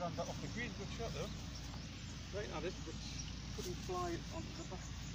run that off the green. good shot though. Great at it, but couldn't fly onto the back